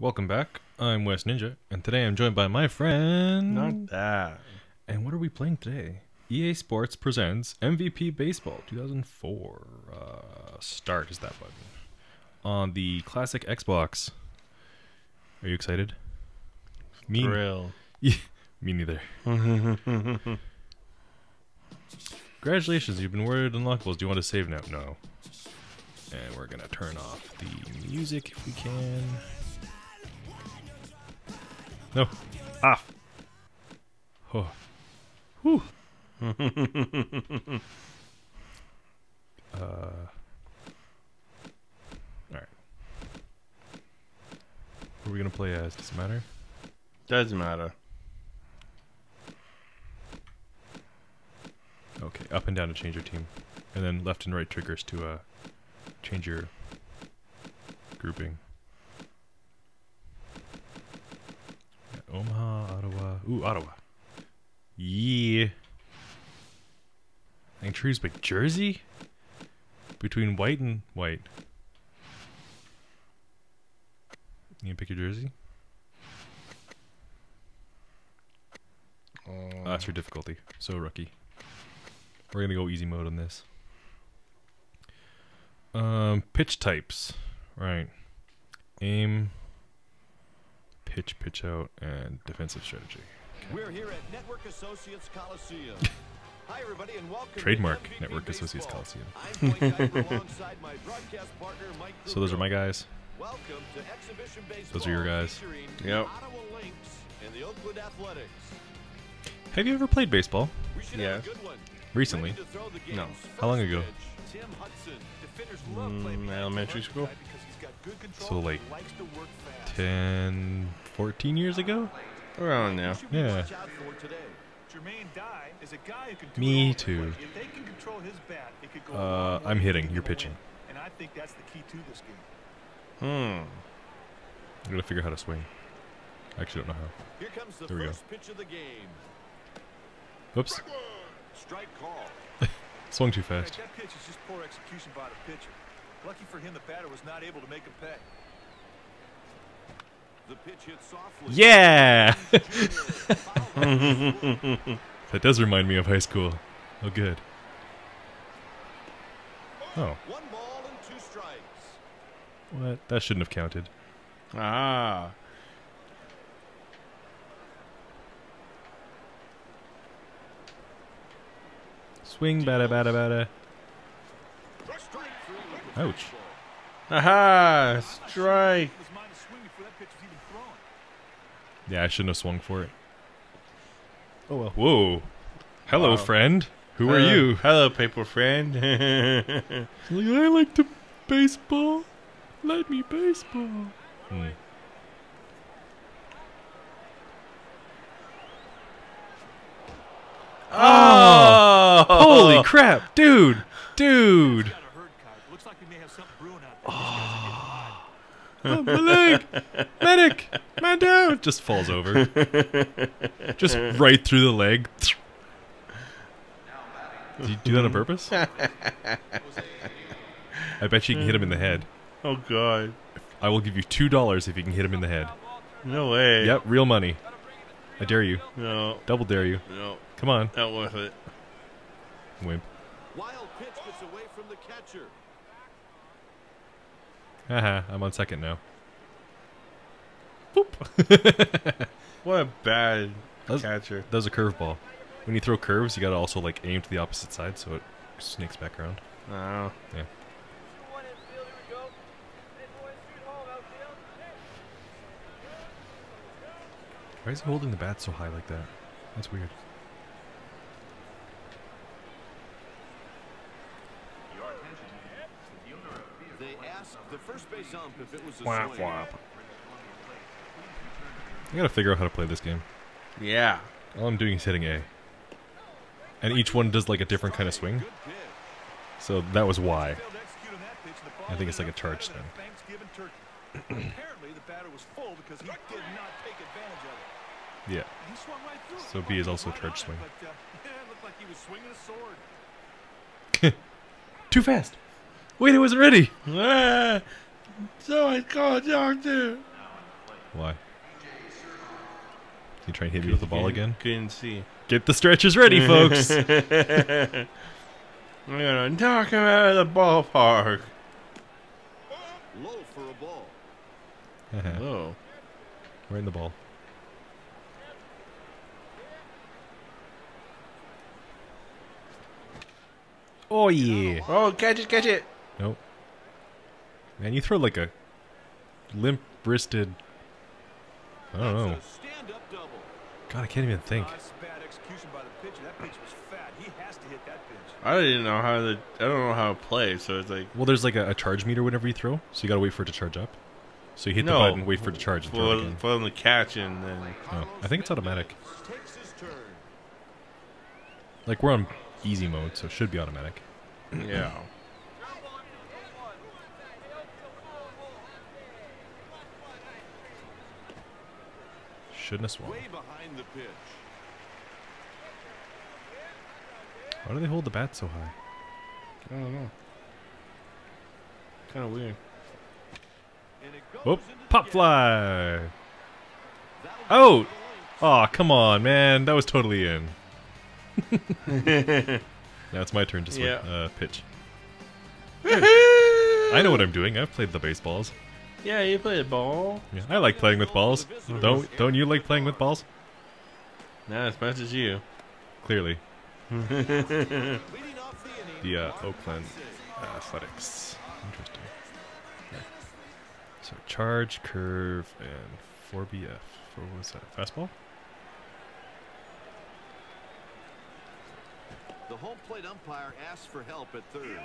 Welcome back. I'm West Ninja, and today I'm joined by my friend. Not that. And what are we playing today? EA Sports presents MVP Baseball 2004. Uh, start is that button on the classic Xbox. Are you excited? Me, Thrill. Yeah, me neither. Congratulations, you've been awarded unlockables. Do you want to save now? No. And we're gonna turn off the music if we can. No. Ah. Oh. Whew. uh. Alright. Who are we gonna play as? Does it matter? Doesn't matter. Okay, up and down to change your team. And then left and right triggers to uh, change your grouping. Omaha, Ottawa. Ooh, Ottawa. Yeah. And Shrewsbury, Jersey? Between white and white. You can pick your jersey? Oh, that's your difficulty. So rookie. We're gonna go easy mode on this. Um, pitch types, right? Aim, pitch, pitch out, and defensive strategy. We're here at Network Associates Coliseum. Hi, everybody, and welcome. Trademark MVP Network Associates Coliseum. I'm Blake Kuiper alongside my broadcast partner, Mike. So those are my guys. Welcome to Exhibition Baseball. Those are your guys. Yep. Ottawa Lynx and the Oakland Athletics. Have you ever played baseball? We should Yeah. Have a good one. Recently? Ready to throw the No. How long ago? Tim Hudson. Defenders love Mm, elementary school? guy because he's got good control So, like, and likes to work fast. 10, 14 years ago? Around now. Yeah. watch out for today? Jermaine Dye is a guy who can Me too. plate. If they can control his bat, it could go a Uh, I'm hitting, you're pitching. And I think that's the key to this game. Hmm. I gotta figure out how to swing. I actually don't know how. Here comes the There we go. first pitch of the game. Whoops. Strike call. Swung too Right, fast. that pitch is just poor execution by the pitcher. Lucky for him, the batter was not able to make him pay. The pitch hit softly. Yeah! That does remind me of high school. Oh, good. Oh, One ball and two strikes. what? That shouldn't have counted. Ah. Swing, bada, bada, bada. Strike three with the Ouch. Aha! Strike. He was minded to swing before that pitch was even thrown. Yeah, I shouldn't have swung for it. Oh well. Whoa. Hello, Wow. friend. Who are you? Hello, paper friend. I like to baseball. Let me baseball. Hmm. oh! Holy oh. crap, dude, dude. Got a. Looks like we may have something brewing out there. Oh. Oh, my leg, medic, man down. Just falls over. Just right through the leg. Did you do that on purpose? I bet you can hit him in the head. Oh God. I will give you two dollars if you can hit him in the head. No way. Yep, real money. I dare you. No. Double dare you. No. Come on, Not worth it. Wimp. Wild pitch gets away from the catcher. Haha, I'm on second now. Boop. What a bad That's- catcher. That was a curveball. When you throw curves, you gotta also like aim to the opposite side so it snakes back around. No. Yeah. Why is he holding the bat so high like that? That's weird. They asked the first base ump if it was a Whap whap. I gotta figure out how to play this game. Yeah. All I'm doing is hitting A. And each one does like a different kind of swing. So that was why. Failed to execute on that pitch, and the ball I think it's like a charge thing. a Thanksgiving turkey. Apparently, the batter was full because he did not take advantage of it. Yeah. He swung right through it. So B is also a charge swing. Uh, yeah, it looked like he was swinging a sword. Too fast. Wait, it wasn't ready. Ah, so I call a doctor. Why? You try and hit me with the ball again? Couldn't see. Get the stretchers ready, folks. I'm gonna knock him out of the ballpark. Low for a ball. Oh. right in the ball. Oh yeah. Oh, catch it, catch it. Nope. Man, you throw like a limp-wristed. I don't know. That's a stand-up double. God, I can't even think. That's bad execution by the pitcher. That pitch was fat. He has to hit that pitch. I didn't know how to. I don't know how to play, so it's like. Well, there's like a, a charge meter whenever you throw, so you gotta wait for it to charge up. So you hit no, the button, wait for it to charge, and throw it again. for them to catch and then. Oh, I think it's automatic. Takes his turn. Like we're on easy mode, so it should be automatic. Yeah. Shouldn't have swung. Way behind the pitch. Why do they hold the bat so high? I don't know. Kind of weird. And it goes Oh, pop fly! That'll Oh! Oh, come on, man. That was totally in. now it's my turn to swing. Yeah. Uh, pitch. I know what I'm doing. I've played the baseballs. Yeah, you play the ball. Yeah, I like playing with balls. Don't don't you like playing with balls? Not as much as you. Clearly. The uh, Oakland Athletics. Interesting. Okay. So charge, curve, and 4BF. For what was that? Fastball? The home plate umpire asks for help at third.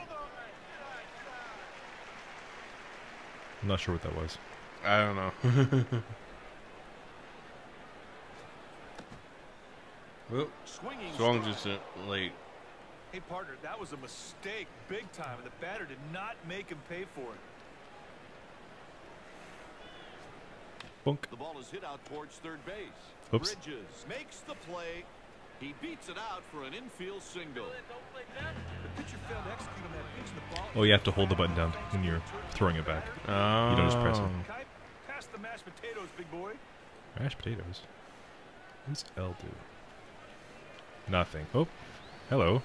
I'm not sure what that was. I don't know. Whoop. Swinging Swung strike. just late. Hey, partner, that was a mistake big time, and the batter did not make him pay for it. Bunk. The ball is hit out towards third base. Oops. Bridges makes the play. He beats it out for an infield single. The pitcher failed to execute on that pitch, and the ball. Oh, you have to hold the button down when you're throwing it back. Oh. You don't just press it. Kai, pass the mashed potatoes, big boy. Mashed potatoes. What's L do? Nothing. Oh, hello.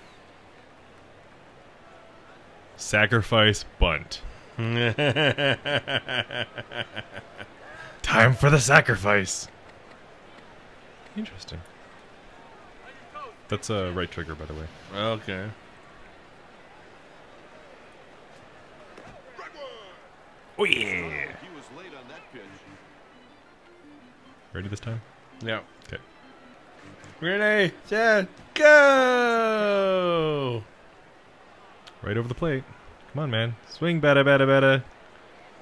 Sacrifice bunt. Time for the sacrifice. Interesting. That's a uh, right trigger, by the way. okay. Oh yeah! He was late on that pitch. Ready this time? Yeah. Okay. Ready, set, go! Right over the plate. Come on, man. Swing, bada, bada, bada.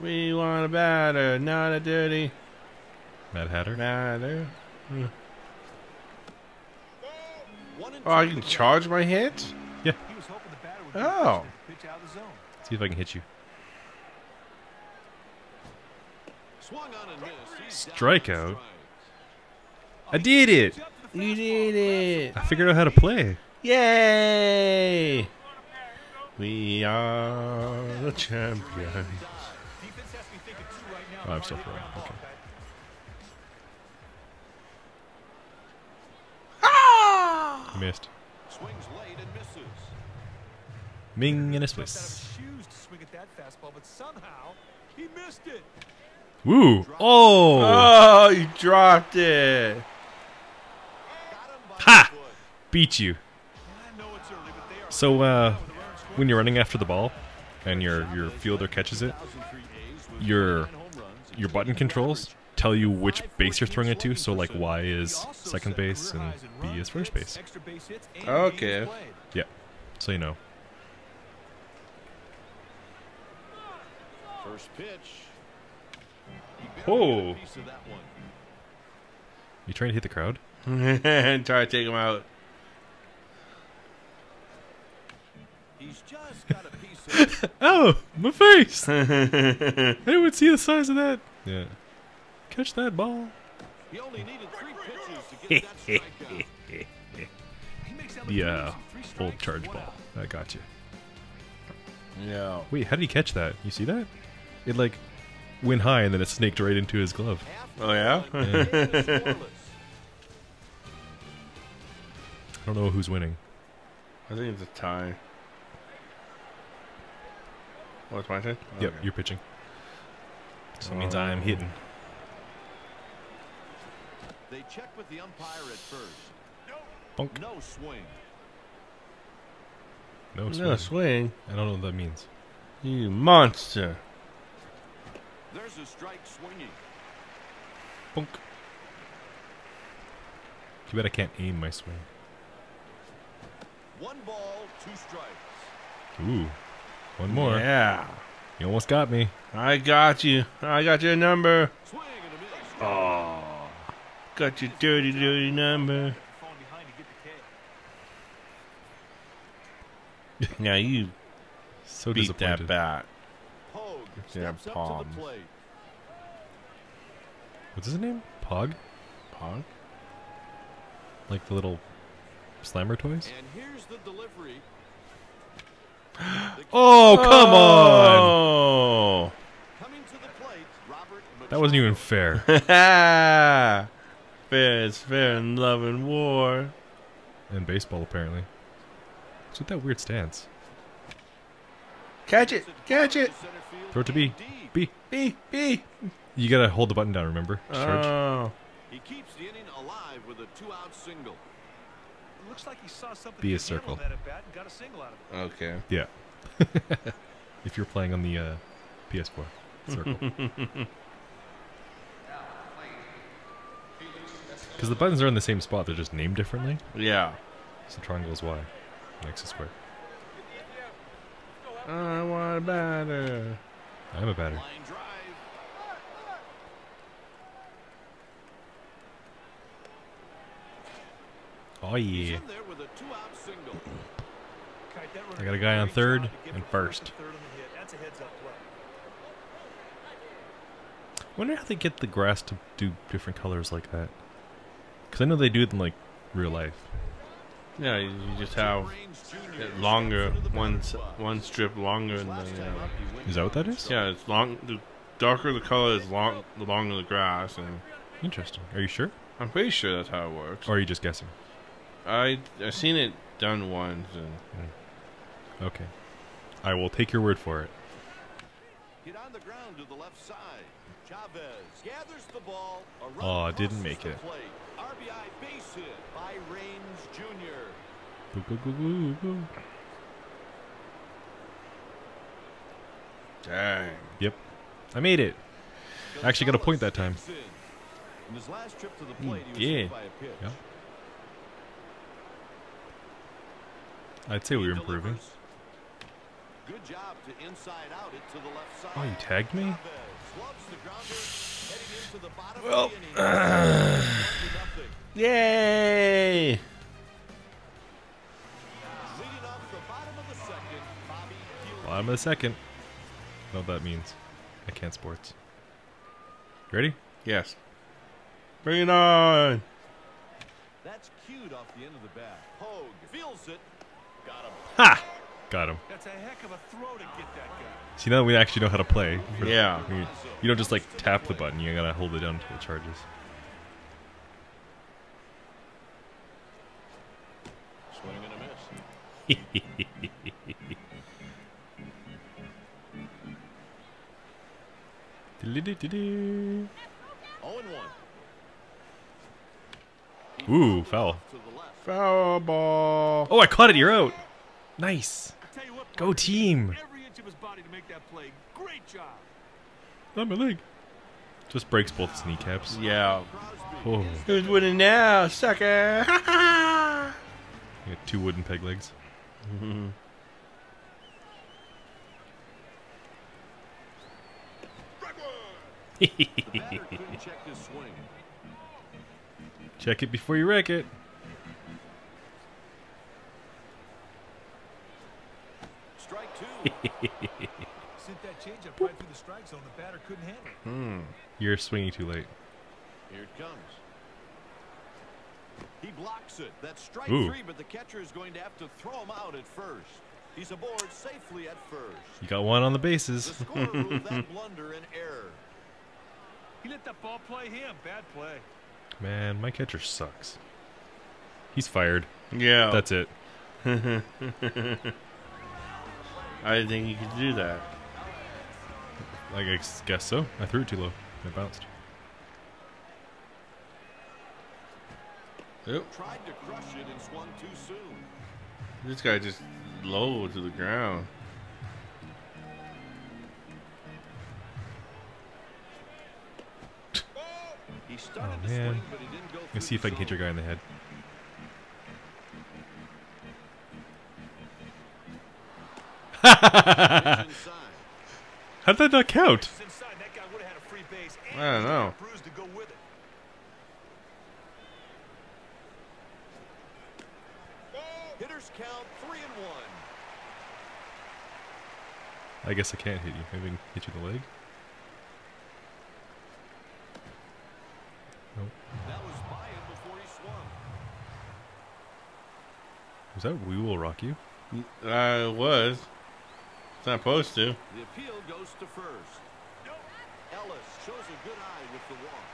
We want a batter, not a dirty Mad Hatter. batter. One Oh, I can charge my hit? He was hoping the batter would Oh. pitch out of the zone. See if I can hit you. Swung on and missed. He's down Strikeout. two strikes. I did it! Jump to the You did it! I figured out how to play. Yay! We are the champions. Defense has to be thinking two right now. Oh, I'm still Hard to throwing. ground ball, Okay. Ah! Missed. Swings late and misses. Ming and a Stepped out of Swiss. his shoes to swing at that fastball, but somehow he missed it. Woo! Oh! Oh, you dropped it. Got him by Ha! Beat you. I know it's early, but they are So, uh, with the runner scoring. when you're running after the ball and your your fielder catches it, 2003 A's with your 49 home runs and your button controls tell you which base you're throwing it to. So like Y is second base and B is first base. Extra base hits, and Okay. Yeah. So you know. First pitch. He barely Oh. got a piece of that one. You trying to hit the crowd? and try to take him out. He's just got a piece of. Oh, my face! Anyone see the size of that? Yeah. Catch that ball. He only needed three pitches to get that strikeout. He makes that The uh, easy. Three old strikes, charge ball. out. That got you. Yeah. Wait, how did he catch that? You see that? It like win high, and then it snaked right into his glove. Oh, yeah? I don't know who's winning. I think it's a tie. Oh, it's my turn? Yep, you're pitching. So it means oh. I am hitting. They check with the umpire at first. Bonk. No swing. No swing. No swing. I don't know what that means. You monster. There's a strike swinging. Bonk. Too bad I can't aim my swing. One ball, two strikes. Ooh. One more. Yeah. You almost got me. I got you. I got your number. Swing and a miss. Oh. Got your dirty, dirty number. Falling behind to get the K. Now you So beat disappointed. that bat. Pogue Yeah, steps up to the plate. What's his name? Pog? Pog? Like the little slammer toys? And here's the delivery. Oh, come on! Oh. Coming to the plate, Robert That wasn't even fair. fair is fair in love and war. And baseball, apparently. What's with that weird stance? Catch it. Catch it. Center field, Throw it to B. B. B. B. You gotta hold the button down, remember? Charge. Oh. He keeps the inning alive with a two-out single. Looks like he saw something Be a he could handle circle. that at bat and got a single out of it. Okay. yeah. if you're playing on the uh, PS4. Circle. Because the buttons are in the same spot, they're just named differently. Yeah. So triangle is Y. X is square. I want a batter. I'm a batter. Oh yeah. in there with a two-out single. Kite, that runner I got a guy on third job to get and first. to third on the hit. That's a heads-up play. Wonder how they get the grass to do different colors like that. Because I know they do it in like real life. Yeah, you you just have it longer, steps into the one batter's s- box. one strip longer than the time other. up, he wins Is that what that is? Yeah, it's long. The darker the color is long, the longer the grass, and Interesting. Are you sure? I'm pretty sure that's how it works. Or are you just guessing? I I seen it done once, and Okay. I will take your word for it. Hit on the ground to the left side. Chavez gathers the ball. A run didn't make it. RBI base hit by Raines Jr. Go, go, go, go, go. dang. Yep. I made it. I actually got a point that time. Steps in. In his last trip to the He plate, he was did. by a pitch. Yeah. I'd say we were He improving. Good job to inside out it to the left side. Oh, you tagged me? Chavez slumps the grounder, heading into the bottom Well, of the inning. One to nothing. Yay! Leading off the bottom of the second, Bobby Bottom of the second. Know what that means. I can't sports. Ready? Yes. Bring it on. That's cued off the end of the bat. Hogue feels it. Got him. Ha! Got him. That's a heck of a throw to get that guy. See, now we actually know how to play. Yeah. You, you don't just like tap the button, you gotta hold it down until it charges. Swing and a miss. Diddly-dee-dee-dee. 0 and 1. Ooh, foul. To the left. Foul ball. Oh, I caught it. You're out. Nice. I tell you what, Go team. Every inch of his body to make that play. Great job. Not my leg. Just breaks both his kneecaps. Yeah. Oh, Who's winning now, sucker? you got two wooden peg legs. The batter couldn't check his swing. Check it before you wreck it. Strike two. Sent that changeup right through the strike zone. The batter couldn't handle it. Hmm. You're swinging too late. Here it comes. He blocks it. That's strike Ooh. three, but the catcher is going to have to throw him out at first. He's aboard safely at first. You got one on the The bases. scorer ruled that blunder an error. He let that ball play him. Bad play. Man, my catcher sucks. He's fired. Yeah. That's it. I didn't think you could do that. Like, I guess, guess so. I threw it too low. It bounced. Yep. Tried to crush it and swung too soon. This guy just low to the ground. He started Oh, to man. swing, but he didn't go Let's see if I can hit your guy in the head. How'd that not count? It's inside. That guy would have had a free base. And I don't know. a bruise to go with it. Hitters count three and one. I guess I can't hit you. Maybe I can hit you in the leg. Nope. That was by him before he swung. Was that We Will Rock You? I was. It's not supposed to. The appeal goes to first. Ellis shows a good eye with the walk.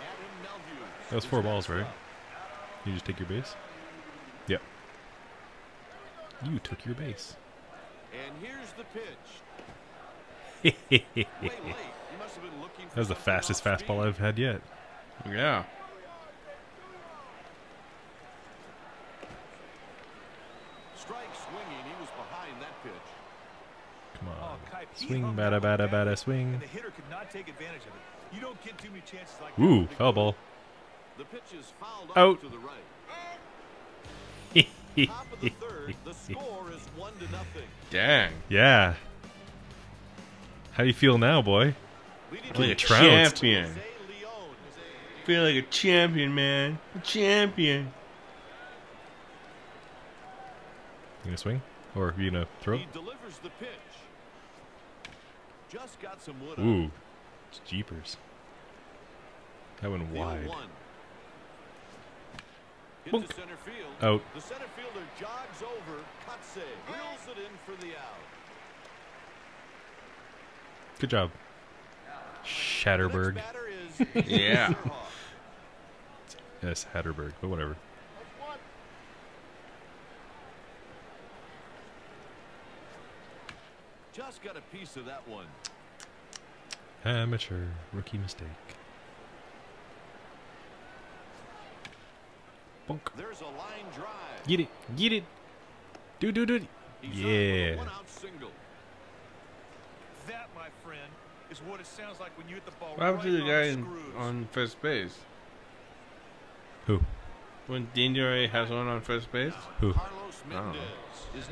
Adam Melhuse. That was four balls, right? You just take your base? Yep. You took your base. And here's the pitch. Way late. He must have been looking for That was the fastest fastball. I've had yet. Yeah. Strike swinging. He was behind that pitch. Come Oh, on. Kipe, Swing, hung bada, that bada, bada, swing. And the hitter could not take advantage of it. You don't get too many chances like that. Ooh, foul ball. The pitch is fouled Out. to the right. Top of the third. The score is one to nothing. Dang. yeah. How do you feel now, boy? Leading Like a to trounced. champion. Feel like a champion, man. A champion. You gonna swing? Or are you gonna throw? He delivers the pitch. Just got some wood Ooh. up. It's jeepers. That went The wide. 0-1. Hit Bonk. to center field. Out. The center fielder jogs over, cuts it, reels it in for the out. Good job. The Shatterberg. next batter is Yeah. Zerhoff. Yes, Hatteberg, but whatever. Just got a piece of that one. Amateur rookie mistake. Bonk. There's a line drive. Get it. Get it. Do do do. He's on with a Yeah. one-out single. That, my friend, is what it sounds like when you hit the ball What happened to right the on guy the in, screws. on first base? Who? When Dean Duray has one on first base? Who? Carlos I don't know. Mendez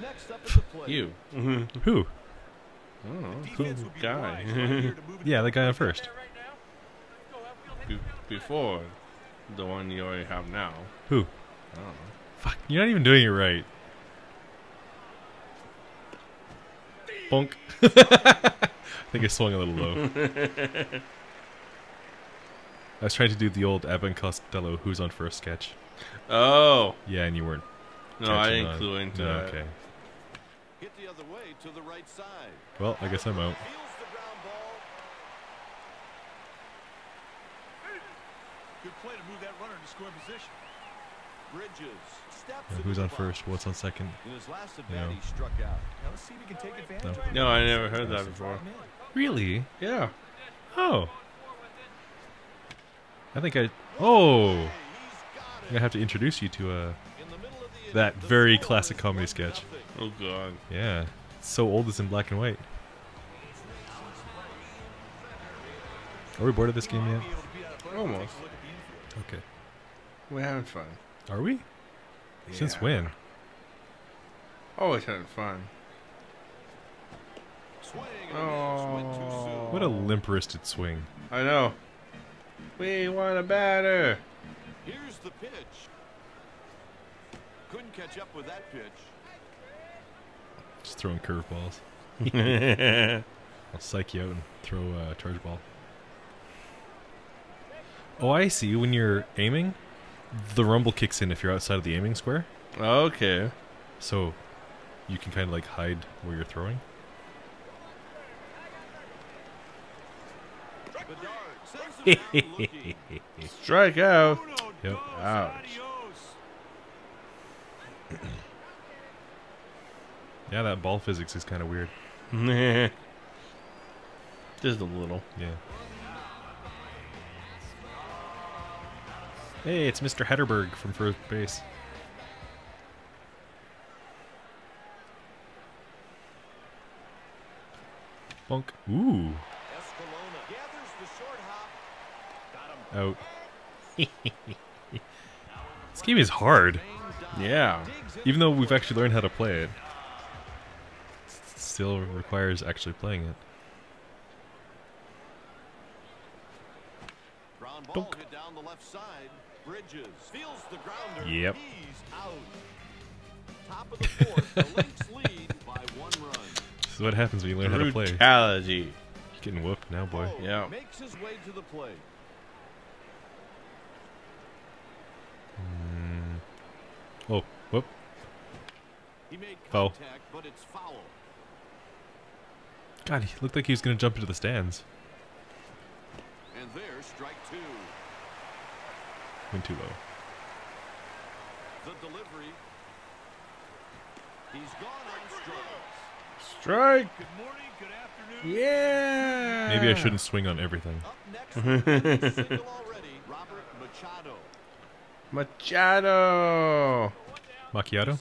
is next up at the plate. You. Who? I don't know. Defense Some would be guy. wise right here it Yeah, the guy on first. Be- before the one you already have now. Who? I don't know. Fuck, you're not even doing it right. Bonk. I think I swung a little low. I was trying to do the old Abbott and Costello who's on first sketch. Oh. Yeah, and you weren't. No, I catching didn't on. clue into No, that. Okay. Hit the other way to the right side. Well, I guess I'm out. Feels the ground ball. Good play to move that runner into scoring position. Bridges Yeah, who's on first? What's on second? In his last at Yeah. bat, he struck out. Now let's see if we can take advantage No. No. I never heard that before. Really? Yeah. Oh. I think I. Oh. Hey, he's got I'm gonna have to introduce you to uh In the middle of the that very classic comedy sketch. Oh god. Yeah. It's so old it's in black and white. Are we bored of this game yet? Be able to be out of play, Almost. take a look at the infield. Okay. We're having fun. Are we? Since Yeah. when? Always having fun. Swing and a miss, went too Oh. What a oh. limp wristed swing. I know. We want a batter. Here's the pitch. Couldn't catch up with that pitch. Just throwing curveballs. I'll psych you out and throw a charge ball. Oh, I see. When you're aiming, the rumble kicks in if you're outside of the aiming square. okay. So you can kind of like hide where you're throwing. Bedard sends him down looking. Strike out. Yep. Ouch. adios. Yeah, that ball physics is kind of weird. Just a little. Yeah. Hey, it's Mr. Hatteberg from first base. Bonk. Ooh. Escalona gathers the short hop. Got him. Out. this game is hard. Yeah. Even though we've actually learned how to play it, it still requires actually playing it. Ground ball Dunk. hit down the left side. Bridges feels the grounder. Yep. He's out. Top of the fourth. the Lynx lead by one run. This is what happens when you learn how to play. Brutality. Getting whooped now, boy. Oh, Yeah. Makes his way to the plate. Hmm. Oh, whoop. He made Foul. contact, but it's foul. God, he looked like he was going to jump into the stands. And there's strike two. Went too low. The delivery. He's gone on strikes. Strike. Good morning, good afternoon. Yeah. Maybe I shouldn't swing on everything. Up next, single already. Robert Machado. Machado. Macchiato?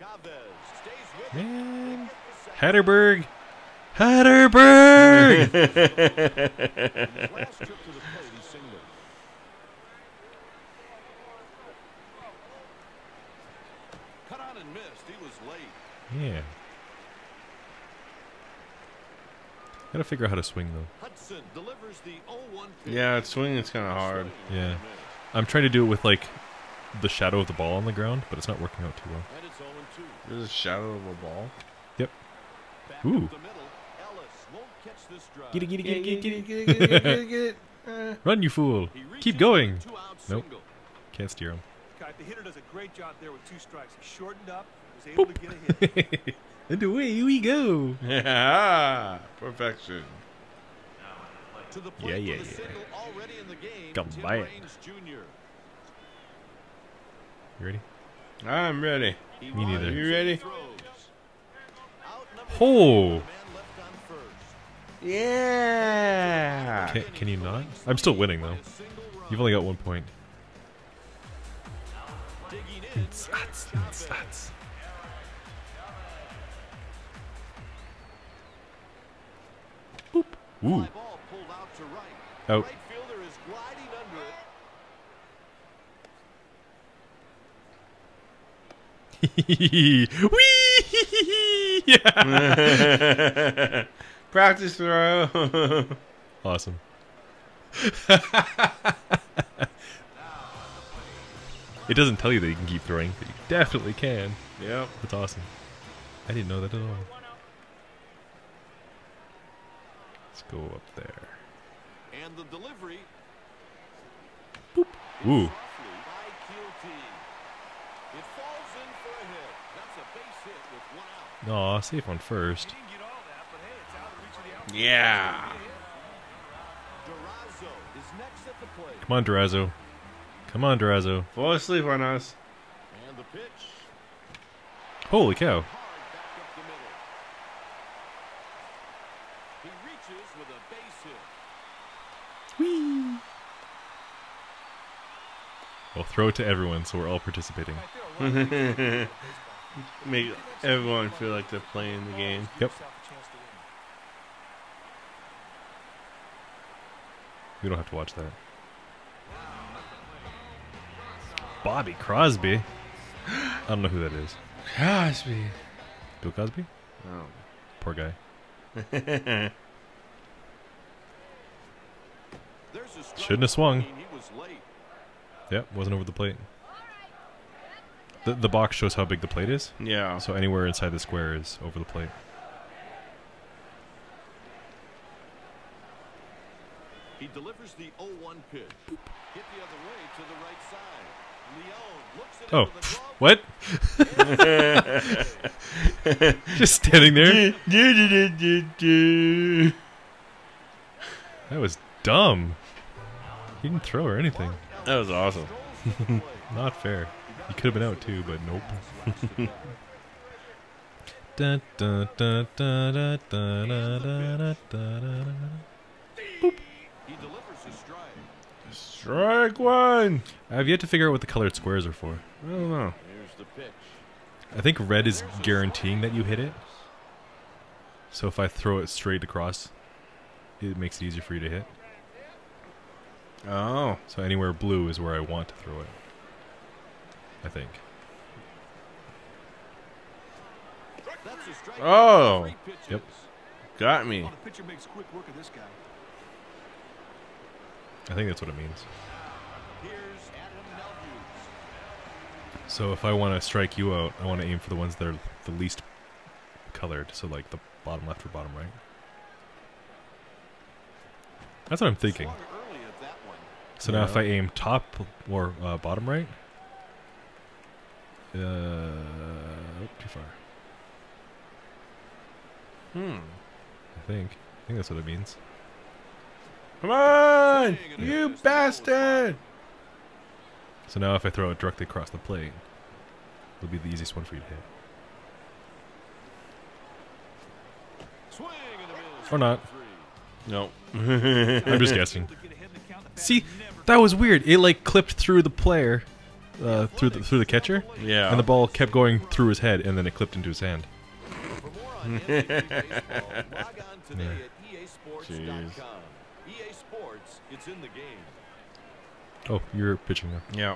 Sends a grounder to the left side. Chavez stays with it. Man. They get the second. Hatteberg! Hatteberg! In his last trip to the plate, he. Cut on and missed. He was late. yeah. Gotta figure out how to swing though. Hudson delivers the 0-1. Yeah, it's swinging's kind of hard. Yeah. I'm trying to do it with like the shadow of the ball on the ground, but it's not working out too well. And it's 0-2. There's a shadow of a ball. Yep. Ooh. up the middle. Ellis won't catch this drive. Get it, get it, get it, get it, get it. get it, get it, get it. Run, you fool! Keep going! a Nope. Can't steer him. God, the hitter does a great job there with two strikes. He shortened up, was able to get a hit. and away we go! Yeah, perfection. To the Yeah, yeah, yeah. single already in the game. Come Tim by it. Jr. You ready? I'm ready. Me neither. You ready? throws. Out number Oh. three, the man left on first. Yeah. Can, can you not? I'm still winning though. A single run. You've only got one point. Digging in. Sats, Boop. Ooh. Fly ball out to right. Out. Right fielder is gliding under it. Whee! Yeah. Practice throw. Awesome. it doesn't tell you that you can keep throwing, but you definitely can. yep. That's awesome. I didn't know that at all. Let's go up there. And the delivery. Ooh. Softly by Kielty. It falls in for a hit. That's a base hit with one out. Aw, safe on first. He didn't get all that, but hey, it's out of reach of the outfield. Yeah. Durazo is next at the plate. Come on, Durazo. Come on, Durazo. Fall asleep on us. And the pitch. Holy cow. Hard back up the middle. He reaches with a base hit. Well, throw it to everyone so we're all participating. Right there, a lot of reach of the baseball. Make everyone feel like they're playing the game. Yep. yourself a chance to win. We don't have to watch that. Bobby Crosby. I don't know who that is. Crosby. Bill Cosby? Oh. Poor guy. There's a strike Shouldn't have swung. He was late. Yep, wasn't over the plate. The, the box shows how big the plate is, yeah. so anywhere inside the square is over the plate. He delivers the 0-1 pitch. Hit the other way to the right side. Leone looks Oh, the what? Just standing there. That was dumb. He didn't throw or anything. That was awesome. Not fair. You could have been out too, but nope. Strike one! I've yet to figure out what the colored squares are for. I don't know. I think red is guaranteeing that you hit it. So if I throw it straight across, it makes it easier for you to hit. Oh. So anywhere blue is where I want to throw it. I think. That's a. Oh. Yep. Got me. Oh, the pitcher makes quick work of this guy. I think that's what it means. Here's Adam Melhuse. So if I want to strike you out, I want to aim for the ones that are the least colored. So like the bottom left or bottom right. That's what I'm thinking. Swung early at that one. So now if I aim top or uh, bottom right, uh, oh, too far. Hmm. I think. I think that's what it means. Come on, Swing you bastard! So now if I throw it directly across the plate, it'll be the easiest one for you to hit. Swing and a miss. Or not. No. I'm just guessing. To get ahead in the count, the batter See, that was weird. It like clipped through the player, uh, through the through the catcher, Yeah. and the ball kept going through his head, and then it clipped into his hand. For more on MVP baseball, log on today Yeah. at easports.com. EA Sports, it's in the game. Oh, you're pitching now. Yeah.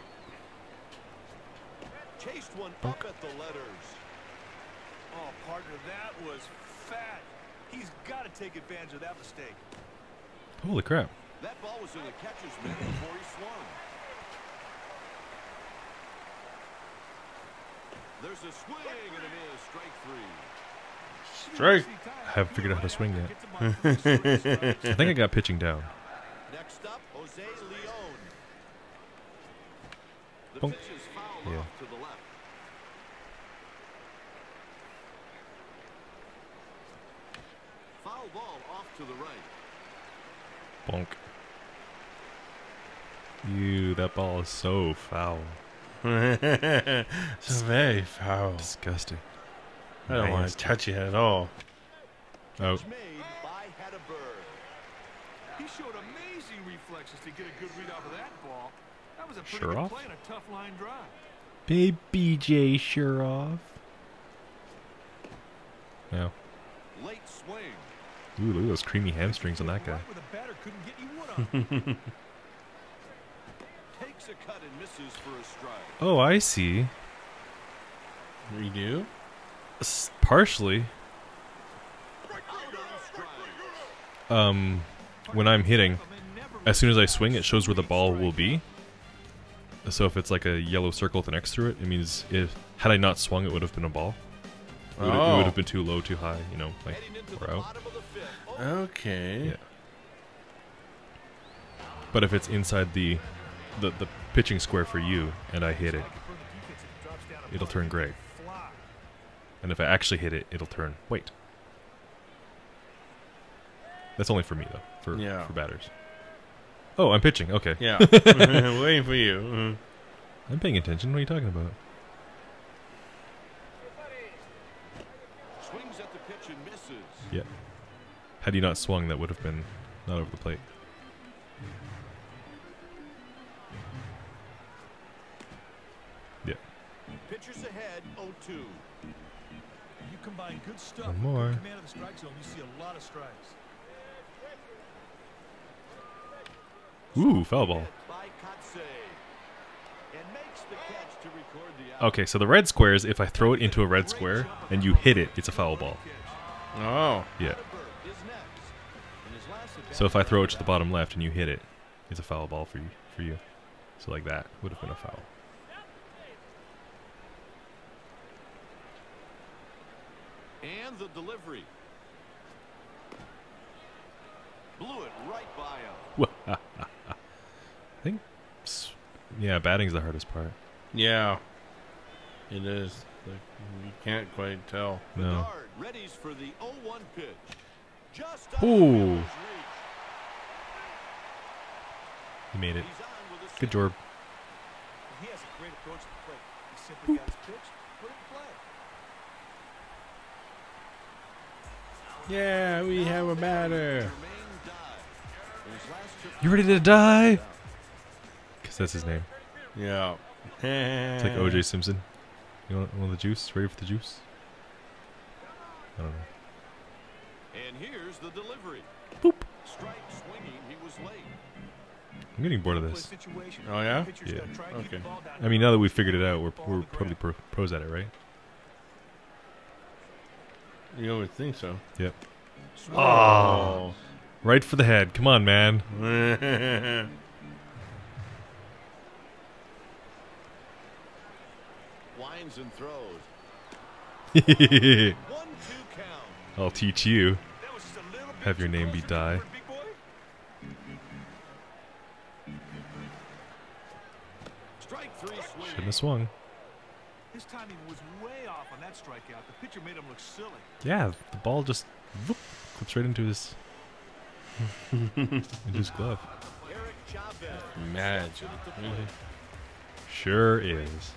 Chased one up at the letters. Oh, partner, that was fat. He's got to take advantage of that mistake. Holy crap! That ball was in the catcher's mitt before he swung. There's a swing and a miss. Strike three. Strike. I haven't figured out how to swing yet. Gets him on three strikes. I think I got pitching down. Next up, Jose Leon. The Bonk. pitch is fouled Yeah. off to the left. Foul ball off to the right. Bonk. You, that ball is so foul. it's very foul. Disgusting. I don't want to touch it at all. Oh, Catch made by Hatteberg. He showed amazing reflexes to get a good read off of that ball. That was a pretty Sure good off? play and a tough line drive. baby J Shuroff. Yeah. Late swing. Ooh, look at those creamy hamstrings on that guy. Oh, I see. We do? S- partially. Out on strike. Um, when I'm hitting, as soon as I swing, it shows where the ball will be. So if it's like a yellow circle with an X through it, it means if had I not swung, it would have been a ball. It would, it Oh. would have been too low, too high, you know, like Heading into we're the out. bottom of the fifth. Oh, Okay. Yeah. But if it's inside the, the the pitching square for you, and I hit it, It'll turn gray. and if I actually hit it, it'll turn white. That's only for me though, for Yeah. for batters. Oh, I'm pitching. Okay, Yeah. Waiting for you. Mhm. I'm paying attention. What are you talking about? Swings at the pitch and misses. Yeah. Had he not swung, that would have been not over the plate. Pitchers ahead, 0-2. You combine good stuff One more. good command of the strike zone, you see a lot of strikes. Ooh, foul ball. By Kotsay. And makes the catch to record the out. Okay, so the red squares, if I throw it into a red square and you hit it, it's a foul ball. Oh. Yeah. Hatteberg is next. In his last at-bat, So if I throw it to the bottom left and you hit it, it's a foul ball for you. For you. So like that would have been a foul. And the delivery. Blew it right by him. I think, yeah, batting's the hardest part. Yeah. It is. Like, you can't quite tell. No. Bedard readies for the 0-1 pitch. Just Ooh. out of his reach. made it. He's on with a Good job. He has a great approach to the plate. He simply got his pitch, put it in play. Yeah, we have a batter. Jermaine Dye. In his last trip You ready to die? Because that's his name. Yeah. It's like OJ Simpson. You want, want the juice? Ready for the juice? I don't know. And here's the delivery. Boop. Strike swinging. He was late. I'm getting bored of this. Oh, yeah? Yeah. gotta try and keep Okay. the ball down I mean, now that we figured it out, we're, we're probably pro- pros at it, right? You always think so. Yep. Oh. oh. Right for the head. Come on, man. Winds and throws. One, I'll teach you. Have your name be Die. Shouldn't have swung. This time he strikeout. The pitcher made him look silly. Yeah, the ball just whoop, clips right into his into his glove. Magic. Mm-hmm. Sure is.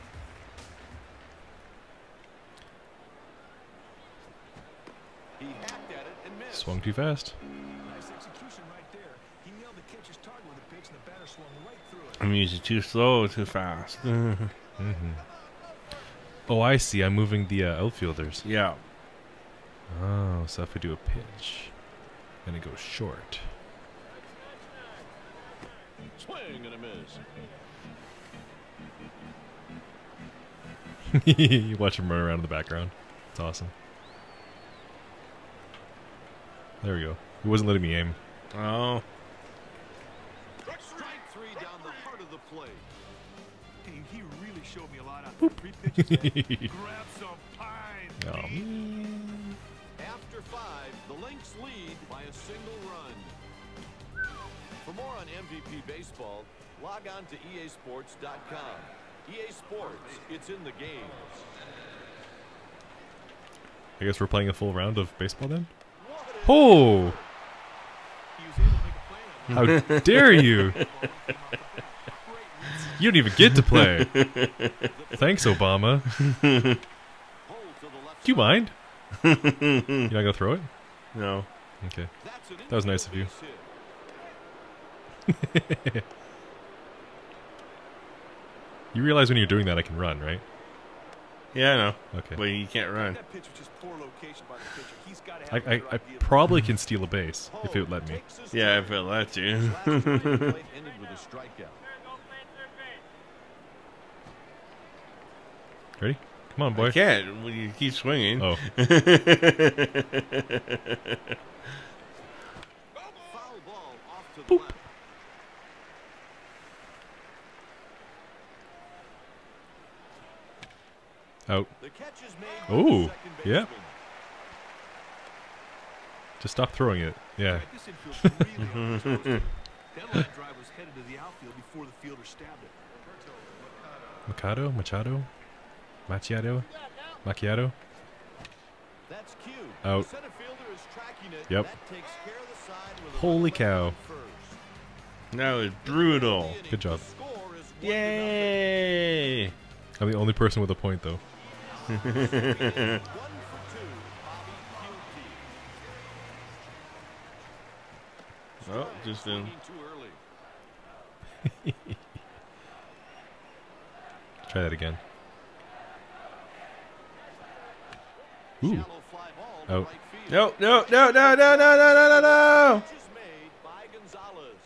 Swung too fast. I'm usually too slow, too fast. mm -hmm. Oh, I see. I'm moving the uh, outfielders. yeah. Oh, so if I do a pitch, then it goes short. Swing and a miss. you watch him run around in the background. It's awesome. There we go. He wasn't letting me aim. Oh. Pine. Oh, man. After five, the Lynx lead by a single run. For more on MVP baseball, log on to easports.com. EA Sports, it's in the game. I guess we're playing a full round of baseball then? Oh! He was able to make a play on How dare you! You don't even get to play. Thanks, Obama. Pull to the left Do you mind? You're not gonna throw it? No. Okay. That was nice of you. infield base hit. You realize when you're doing that, I can run, right? Yeah, I know. Okay. But you can't run. That pitch was just poor location by the pitcher. He's got to I, have a I, better I probably can steal a base if it would let me. Yeah, turn. if it lets you. Ready? Come on, boy. I can't. when you keep swinging. Oh. Boop. Out. Ooh, yeah. Just stop throwing it. Yeah. Mikado? Machado? Macchiato? Macchiato? That's Q. Out. Yep. Holy cow. That was brutal. Good job. Yay! I'm the only person with a point, though. oh, just in. Try that again. Ooh. Shallow fly ball to Out. right field. No, no, no, no, no, no, no, no, no, no! Catch is made by Gonzalez.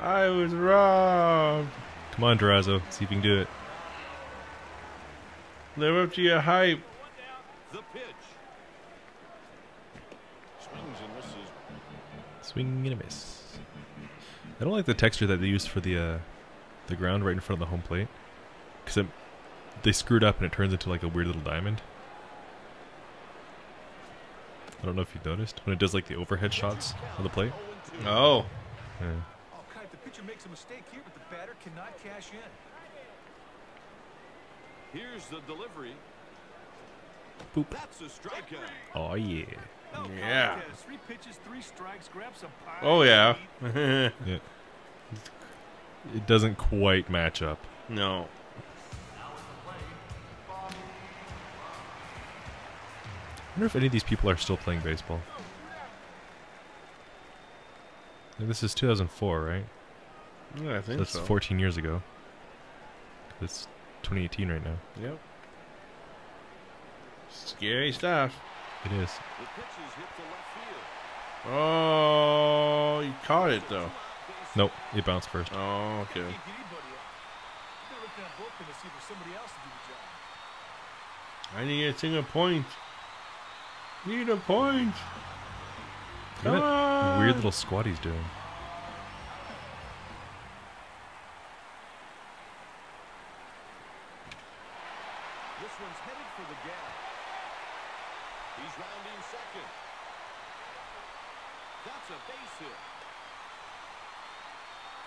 I was wrong. Come on, Durazo. See if you can do it. Live up to your hype. The pitch. Swings and misses. Swing and a miss. I don't like the texture that they used for the uh, the ground right in front of the home plate, because they screwed up and it turns into like a weird little diamond. I don't know if you noticed when it does like the overhead shots of the plate. 0 2. Oh. Yeah. Oh, Kite, the pitcher makes a mistake here, but the batter cannot cash in. Here's the delivery. Boop. That's a strikeout. Oh yeah. No Yeah. contest. Three pitches, three strikes. Grab some pie. Oh yeah. Yeah. It doesn't quite match up. no. Wonder if any of these people are still playing baseball. And this is 2004, right? Yeah, I think so. That's so. 14 years ago. It's 2018 right now. Yep. Scary stuff. It is. The pitch hit to left field. Oh, you caught it though. Nope, it bounced first. Oh, okay. Can't get anybody out. They're looking at see if there's somebody else to do the job. I need a single point. Need a point. Look Come at on. weird little squat he's doing. This one's headed for the gap. He's rounding second. That's a base hit.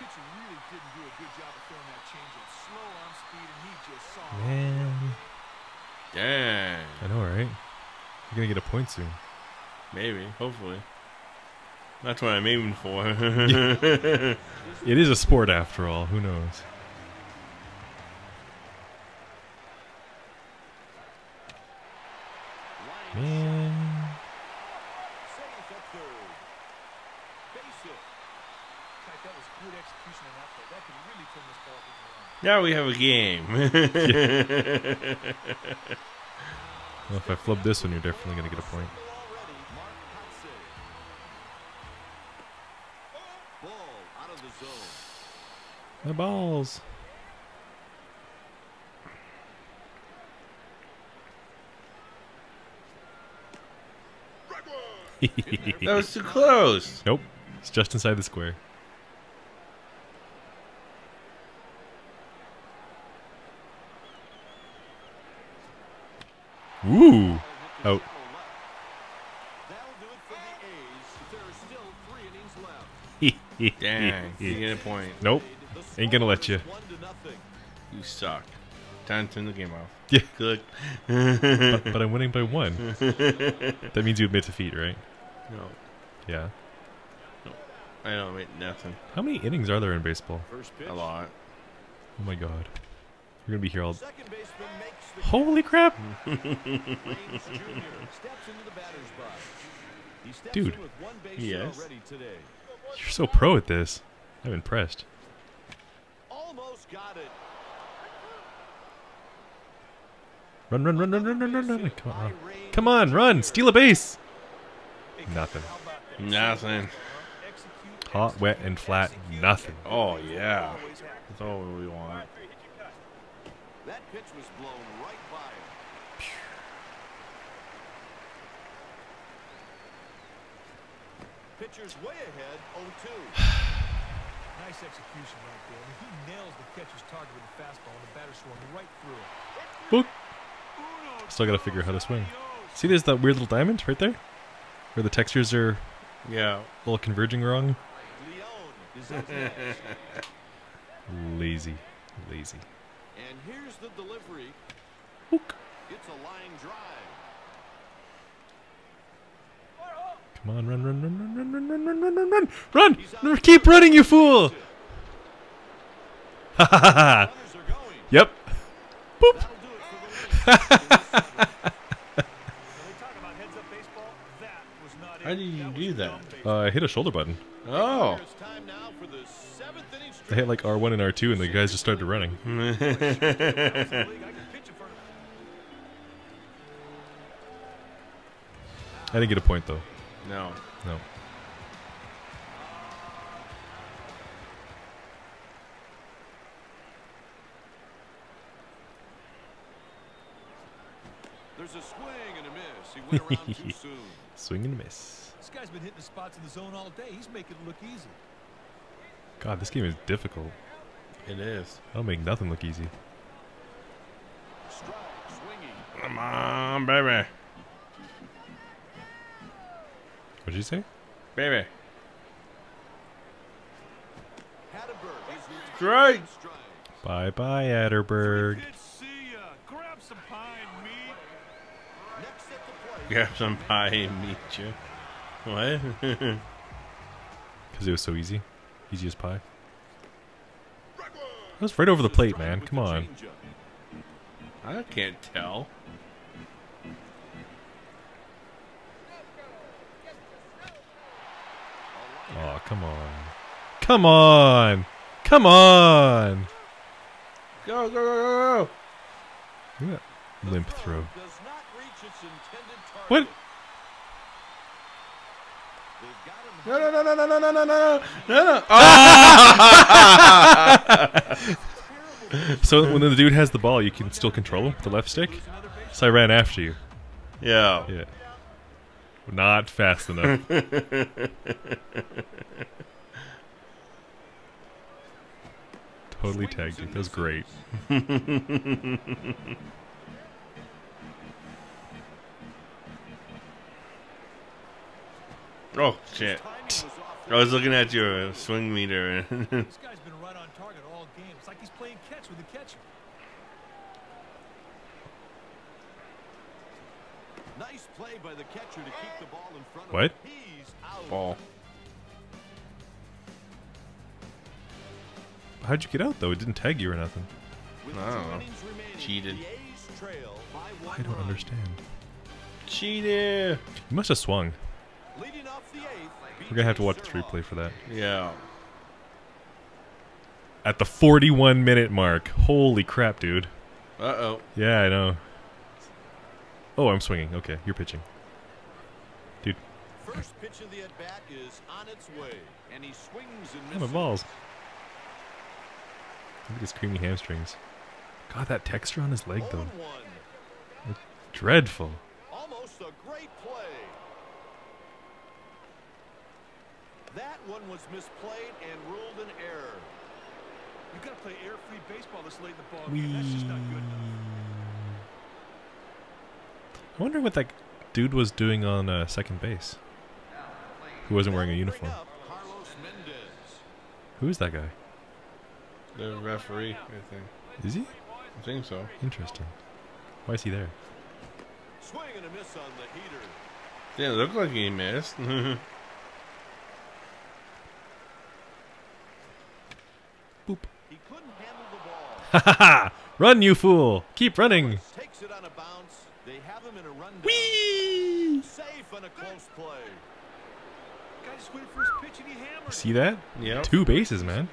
Pitcher really didn't do a good job of throwing that changeup. Slow on speed, and he just saw it. Man. Dang. I know, right? You're gonna get a point soon. Maybe, hopefully. That's what I'm aiming for. it is a sport after all. Who knows? Man. Now we have a game. Well, if I flub this one, you're definitely gonna get a point. Already, Mark Kotsay. Ball out of the. My balls. that was too close. Nope. It's just inside the square. Woo! Out. That'll do it for the A's. There are still three innings oh. left. Dang. You get a point. Nope. Ain't gonna let you. One to nothing. You suck. Time to turn the game off. Yeah, Good. but, but I'm winning by one. That means you admit defeat, right? No. Yeah. I don't make nothing. How many innings are there in baseball? First pitch. A lot. Oh my god. We're gonna be here all. Second baseman makes the Holy crap! Raines Jr. steps into the batter's box. He steps Dude. in with one base Yes. hit already today. You're so pro at this. I'm impressed. Almost got it. Run, run, run, run, run, run, run, run. Come on, run. Come on, run! Steal a base! Nothing. How about that? Nothing. Hot, wet, and flat. Nothing. Oh, yeah. That's all we want. That pitch was blown right by him. Pitcher's way ahead, 0-2. Nice execution right there. I mean, he nails the catcher's target with the fastball, and the batter swung right through it. Book. Still gotta figure out how to swing. See, there's that weird little diamond right there? Where the textures are Yeah. a little converging wrong. Leon is up next. Lazy. Lazy. And here's the delivery. Book. It's a line drive. Come on, run, run, run, run, run, run, run, run, run, run, run! Run! No, Keep running, you fool! Ha ha ha ha! Runners are going. Yep. Boop. That'll do it for the Lynx. When they talk about heads-up baseball, that was not How did you do that? Uh, I hit a shoulder button. Oh. It's time now for the seventh inning I hit like R1 and R2, and the guys just started running. League, I can pitch in front of I didn't get a point though. No. No. There's a swing and a miss. He went around too soon. Swing and miss. This guy's been hitting the spots in the zone all day. He's making it look easy. God, this game is difficult. It is. I'll make nothing look easy. Strike, swinging. Come on, baby. What'd you say? Baby. Hatteberg Strike. strike. Bye bye, Adderberg. Pitch, see ya. Grab some pine meat. Next at the grab some pie and meet you. What? Because it was so easy. Easy as pie. That was right over the plate, man. Come on. I can't tell. Oh, come on. Come on. Come on. Go, go, go, go, go. Look at that limp throw. Does not reach its. What? They've got him No, no, no, no, no, no, no, no, no, no, no. Oh! So when the dude has the ball, you can still control him with the left stick. So I ran after you. Yeah. Yeah. Not fast enough. totally tagged you. That was great. Oh, shit. timing was off. I was looking at your swing meter. This guy's been right on target all game. It's like he's playing catch with the catcher. Nice play by the catcher to keep the ball in front of What? him. He's out. Ball. How'd you get out though? It didn't tag you or nothing. With I two don't know. innings remaining, Cheated. The A's trail by one I don't understand. Cheater. You must have swung. Leading off the eighth, We're gonna have to watch the Sherlock. replay for that. Yeah. At the 41 minute mark. Holy crap, dude. Uh oh. Yeah, I know. Oh, I'm swinging. Okay, you're pitching. Dude, First pitch of the at bat is on its way, and he swings and oh, my balls. Look at his creamy hamstrings. God, that texture on his leg, though. and 1. Dreadful. Almost a great play. That one was misplayed and ruled an error. You got to play air-free baseball this late in the ball game. That's just not good enough. I'm wondering what that dude was doing on uh, second base. Who wasn't wearing a uniform. bring up Carlos Mendez. Who is that guy? The referee, I think. Is he? I think so. Interesting. Why is he there? Swing and a miss on the heater. Didn't look like he missed. He couldn't handle the ball. Ha ha ha! Run, you fool! Keep running! Takes it on a bounce them in a rundown. Whee! Safe and a close play. See that? Yeah. Two bases, man.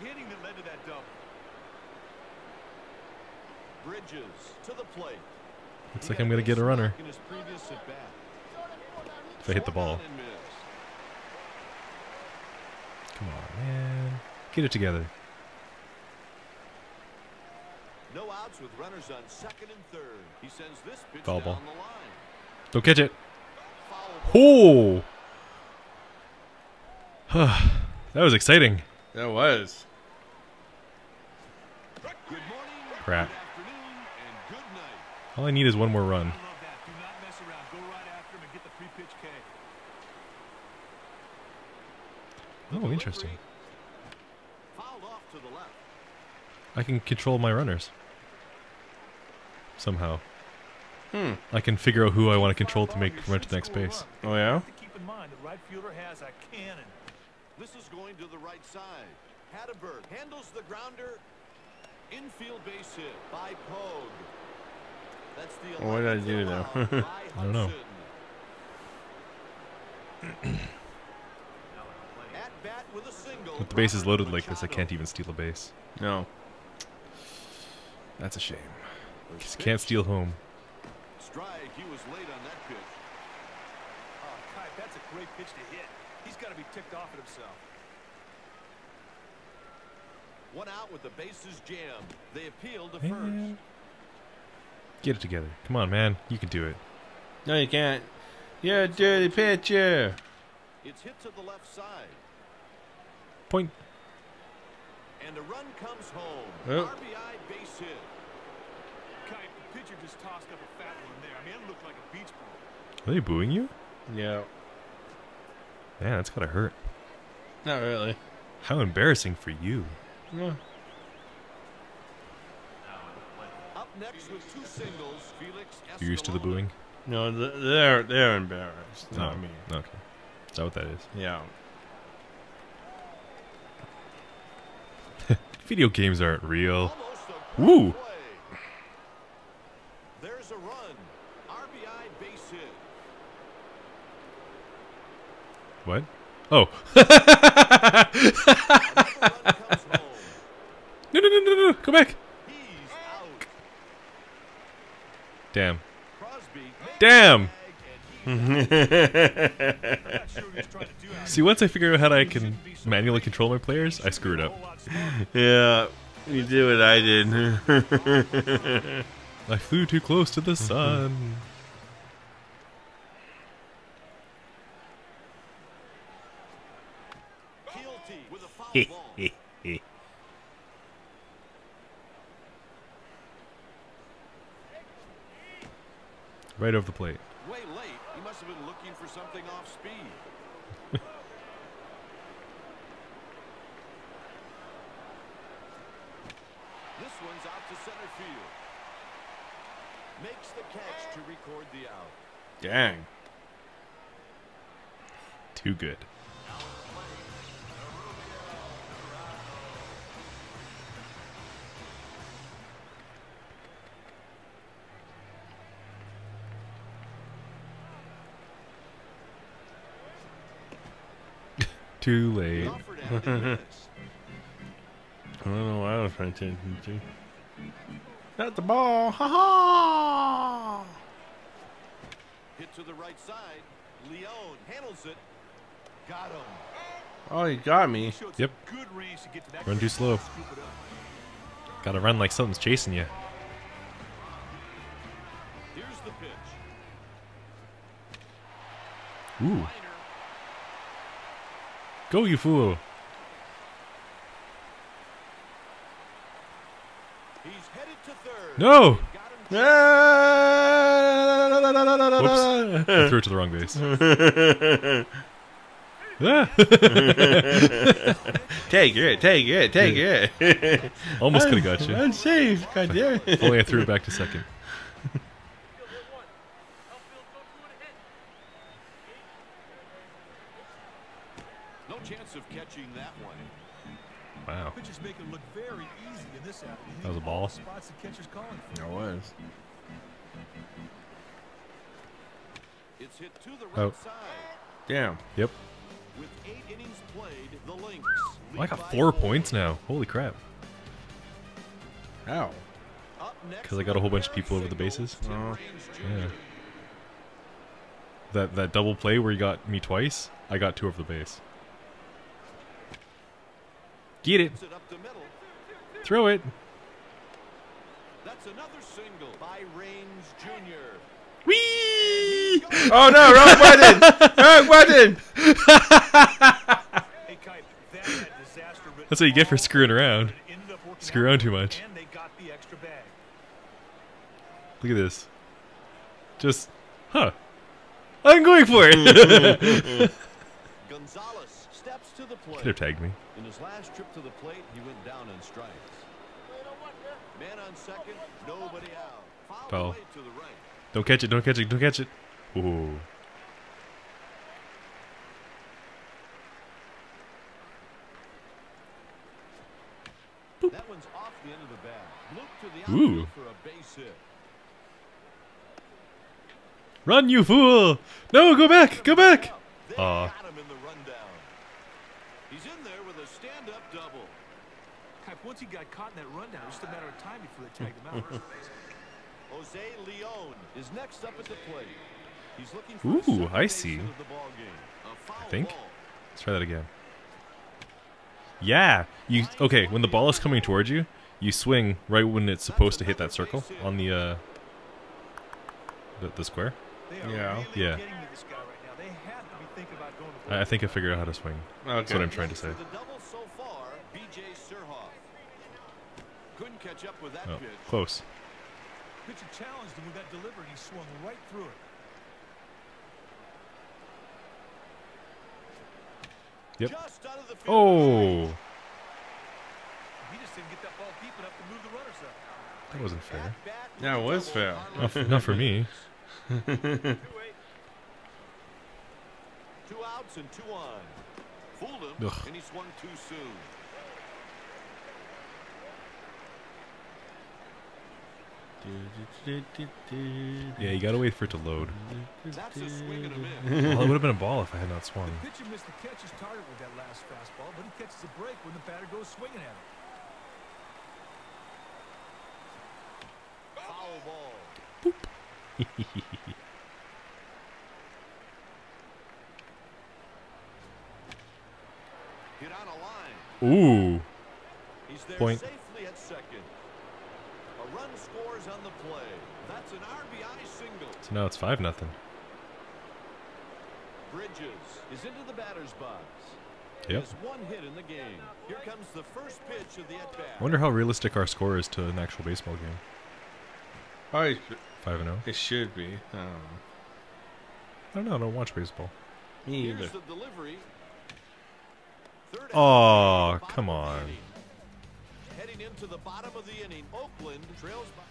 Bridges to the plate. Looks like I'm going to get a runner. If I hit the ball. Come on, man. Get it together. No outs with runners on second and third. He sends this pitch Ball down the line. Don't catch it. Oh! that was exciting. That was. Crap. All I need is one more run. Oh, interesting. I can control my runners. Somehow. Hmm. I can figure out who I want to control to make run to the next base. Oh, yeah? have to keep in mind the right fielder has a cannon. This is going to the right side. Hatteberg handles the grounder. Infield base hit by Pogue. That's the What did I do allowed now? I don't know. At bat with a single. With the bases loaded like this, I can't even steal a base. No. That's a shame. First Just can't steal home. Strike. He was late on that pitch. Oh, Kai, that's a great pitch to hit. He's got to be ticked off at himself. One out with the bases jammed. They appeal to Man. first. Get it together. Come on, man. You can do it. No, you can't. You're a dirty pitcher. It's hit to the left side. Point. And a run comes home. Oh. RBI base hit. Kai, the pitcher just tossed up a fat one there. I mean, it looked like a beach ball. Are they booing you? Yeah. Man, that's gotta hurt. Not really. How embarrassing for you. No. Up next with two singles, Felix You're used to the booing? No, they're they're embarrassed. No, Not oh, me. Okay. Is that what that is? Yeah. Video games aren't real. Woo. play. There's a run. RBI base hit. What? Oh. Another run comes home. no, no, no, no, no. Go back. He's out. Damn. Damn. the tag, and he's I'm not sure what he's trying to do out See, once I figure out how I can manually control my players, I screwed it up. whole lot smarter. Yeah. You did what I did. I flew too close to the sun. Kielty with a foul ball. Right over the plate. Way late. He must have been looking for something off speed. this one's out to center field. Makes the catch to record the out. Dang. Too good. Too late. offered Andy minutes. I don't know what I was paying attention to. Not the ball. Ha ha. Hit to the right side. Leon handles it. Got him. Oh, he got me. Yep. Good to get to that Run too slow. and scoop it up. Gotta run like something's chasing you. Here's the pitch. Ooh. Minor. Go, you fool. He's headed to third. No! Got Whoops. I threw it to the wrong base. Take it, take it, take it. Almost could have got you. I'm safe. God damn it. Only I threw it back to second. No chance of catching that one. Wow. Pitchers make it look very easy in this out. That was a All ball. Spots the catcher's calling for. I was. It's hit to the right Oh. side. Damn. Yep. With eight innings played, the Lynx. I got four four. points now. Holy crap. Ow. Because I got a whole bunch of people over the bases? Oh. Yeah. That that double play where you got me twice, I got two over the base. Get it. Hits it up the middle. Throw it. That's another single by Raines Jr. Whee! Oh no, wrong button. wrong button. Hey, Kipe, that had disaster written That's what you get for screwing around. but it ended up working Screw around too much. And they got the extra bag. Look at this. Just, huh. I'm going for it. Gonzalez steps to the plate. Could have tagged me. In his last trip to the plate, he went down on strikes. Man on second, nobody out. Foul Foul. away to the right. Don't catch it, don't catch it, don't catch it. Ooh. That one's off the end of the bat. Look to the Ooh. for a base hit. Run, you fool! No, go back, go back! They Aw. got him in the rundown. He's in there with a stand-up double. Once he got caught in that rundown, it was just a matter of time before they tagged him out. Jose Leon is next up at the plate. He's looking for a Ooh, second I base see. hit of the ball game. A foul think. Let's try that again. Yeah, you okay? When the ball is coming towards you, you swing right when it's supposed to hit that circle on the uh, the, the square. Yeah. Yeah. getting to this guy right now. They have to be thinking about going to I, I think I figured out how to swing. That's what I'm trying to say. For the double so far, B.J. Surhoff. Couldn't catch up with that Oh, close. Pitcher challenged with that delivery, he swung right through it. Yep. Just out of the field. Oh, He just didn't get that ball deep enough to move the runners up. that wasn't fair. Yeah, bat with That the was fair. Not, f- not for me. Two outs and two on. Fooled him, Ugh. and he swung too soon. Yeah, you gotta wait for it to load. That's a swing and a miss. Well, it would have been a ball if I had not swung. The pitcher missed the catcher's target with that last fastball, but he catches a break when the batter goes swinging at him. Foul ball. Hit on a line. Ooh. He's there Point. safely at second. A run scores on the play. That's an RBI single. So now it's five nothing. Bridges is into the batter's box. Yep. one hit in the game. Here comes the first pitch of the at bat. I wonder how realistic our score is to an actual baseball game. Oh, Five and zero. it should be. I don't know. I don't know. I don't watch baseball. Me Here's either. the delivery. Third Aw, come on. Heading into the bottom of the inning, Oakland trails by.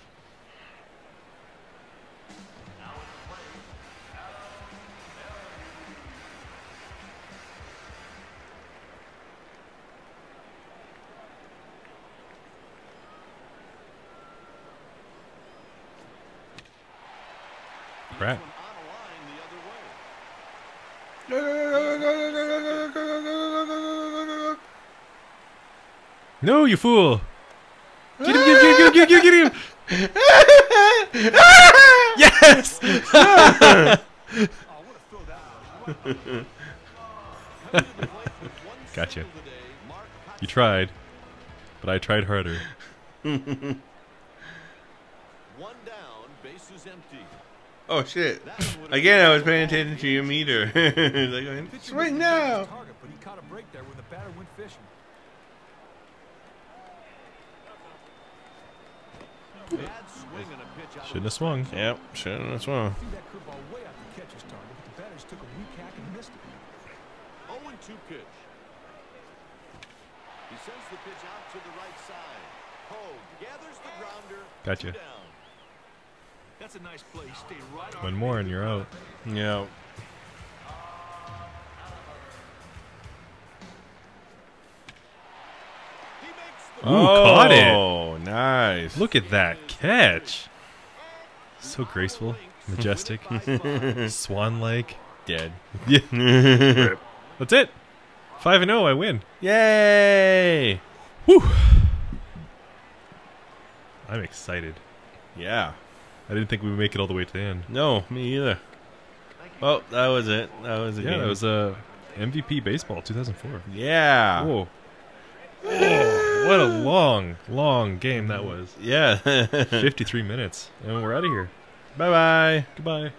No, you fool! Get him! Get him! Get him! Get him! Get him! Yes! Gotcha. You tried, but I tried harder. One down, bases empty. Oh shit! That one would've Again, I was paying attention to your meter. It's like going, Pitcher swing now. catcher's Target, but he caught a break there when the batter went fishing. Bad swing and a pitch out Shouldn't have swung. Yep, sure, that's wrong. Threw that curveball way out the catcher's target, but the batters took a weak hack and missed it. 0 2 pitch. He sends the pitch out to the right side. Poe gathers the grounder. Gotcha. Two. That's a nice play. He stayed right. One more and you're out. Yeah. He makes the Ooh, oh, caught it. Oh, nice. Look at that catch. So graceful, majestic, swan-like. dead. Yeah. That's it. Five and zero. I win. Yay! Whew. I'm excited. Yeah. I didn't think we would make it all the way to the end. No, me either. Oh, that was it. That was the Yeah, game. that was uh, MVP baseball 2004. Yeah. Whoa. Oh, what a long, long game that was. Yeah. 53 minutes, and we're out of here. bye bye. Goodbye.